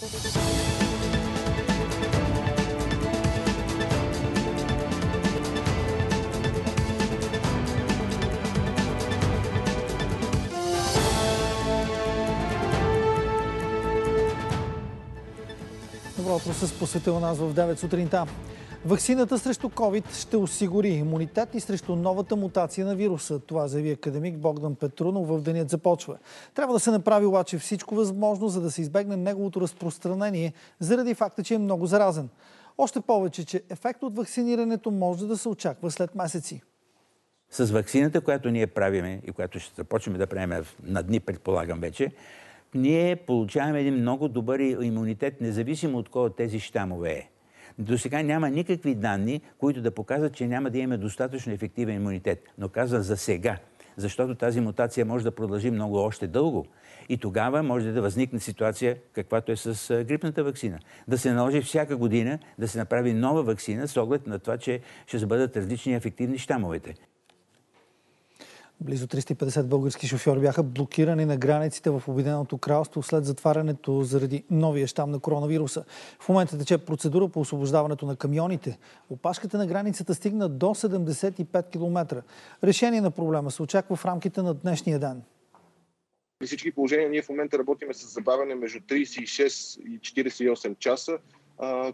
Добро с посветил нас в 9 сутринта. Ваксината срещу COVID ще осигури имунитет и срещу новата мутация на вируса. Това заяви академик Богдан Петрунов в денят започва. Трябва да се направи обаче всичко възможно, за да се избегне неговото разпространение, заради факта, че е много заразен. Още повече, че ефект от вакцинирането може да се очаква след месеци. С вакцината, която ние правиме и която ще започнем да правим на дни, предполагам вече, ние получаваме един много добър имунитет, независимо от кой от тези щамове е. До сега няма никакви данни, които да показват, че няма да имаме достатъчно ефективен имунитет. Но казва за сега, защото тази мутация може да продължи много още дълго. И тогава може да възникне ситуация, каквато е с грипната вакцина. Да се наложи всяка година да се направи нова вакцина с оглед на това, че ще бъдат различни ефективни щамовете. Близо 350 български шофьори бяха блокирани на границите в Обединеното кралство след затварянето заради новия щам на коронавируса. В момента тече процедура по освобождаването на камионите. Опашката на границата стигна до 75 км. Решение на проблема се очаква в рамките на днешния ден. При всички положения ние в момента работиме с забавяне между 36 и 48 часа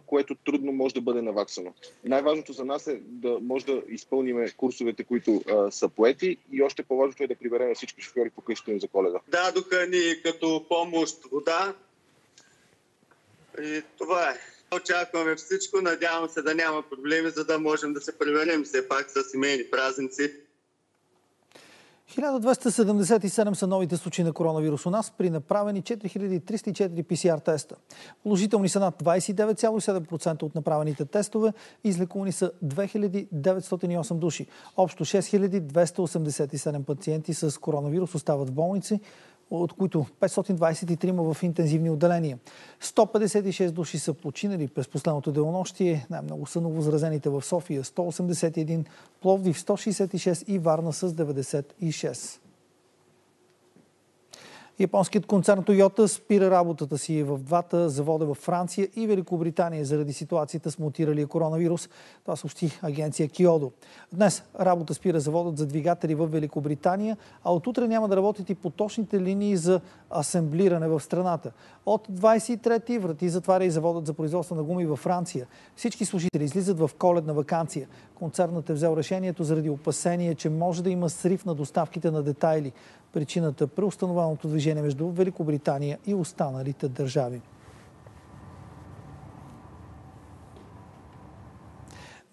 което трудно може да бъде наваксано. Най-важното за нас е да може да изпълним курсовете, които а, са поети и още по-важното е да приберем всички шофьори по къщите им за коледа. Дадоха ни като помощ вода и това е. Очакваме всичко, надявам се да няма проблеми, за да можем да се приберем все пак с семейни празници. 1277 са новите случаи на коронавирус у нас при направени 4304 ПСР теста. Положителни са над 29,7% от направените тестове. Излекувани са 2908 души. Общо 6287 пациенти с коронавирус остават в болници от които 523 в интензивни отделения. 156 души са починали през последното денонощие. Най-много са новозаразените в София 181, Пловдив 166 и Варна с 96. Японският концерн Toyota спира работата си в двата завода в Франция и Великобритания заради ситуацията с мутиралия коронавирус. Това съобщи агенция Киодо. Днес работа спира заводът за двигатели в Великобритания, а от утре няма да работят и поточните линии за асемблиране в страната. От 23-ти врати затваря и заводът за производство на гуми във Франция. Всички служители излизат в коледна вакансия. Концернът е взел решението заради опасение, че може да има срив на доставките на детайли причината преустановеното движение между Великобритания и останалите държави.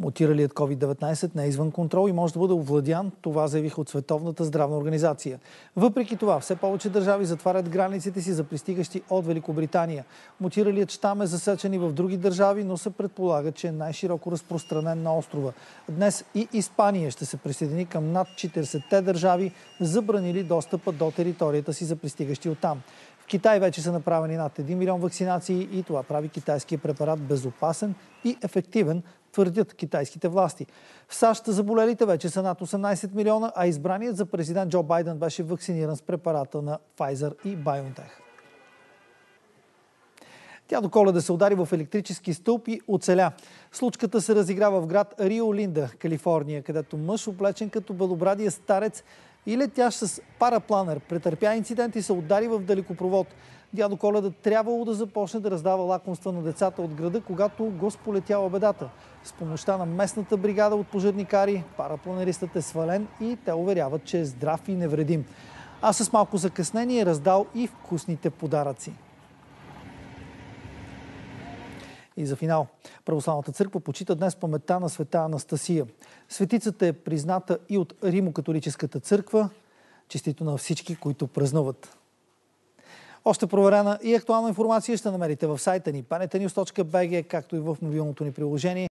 Мутиралият COVID-19 не е извън контрол и може да бъде овладян. Това заявиха от Световната здравна организация. Въпреки това, все повече държави затварят границите си за пристигащи от Великобритания. Мутиралият щам е засечен и в други държави, но се предполага, че е най-широко разпространен на острова. Днес и Испания ще се присъедини към над 40-те държави, забранили достъпа до територията си за пристигащи оттам. В Китай вече са направени над 1 милион вакцинации и това прави китайския препарат безопасен и ефективен твърдят китайските власти. В САЩ заболелите вече са над 18 милиона, а избраният за президент Джо Байден беше вакциниран с препарата на Pfizer и BioNTech. Тя до коледа се удари в електрически стълб и оцеля. Случката се разиграва в град Рио Линда, Калифорния, където мъж, облечен като белобрадия старец и летящ с парапланер, претърпя инцидент и се удари в далекопровод. Дядо Коледа трябвало да започне да раздава лакомства на децата от града, когато го сполетяла бедата. С помощта на местната бригада от пожарникари, парапланеристът е свален и те уверяват, че е здрав и невредим. А с малко закъснение е раздал и вкусните подаръци. И за финал. Православната църква почита днес паметта на света Анастасия. Светицата е призната и от Римо-католическата църква. Честито на всички, които празнуват. Още проверена и актуална информация ще намерите в сайта ни panetenews.bg, както и в мобилното ни приложение.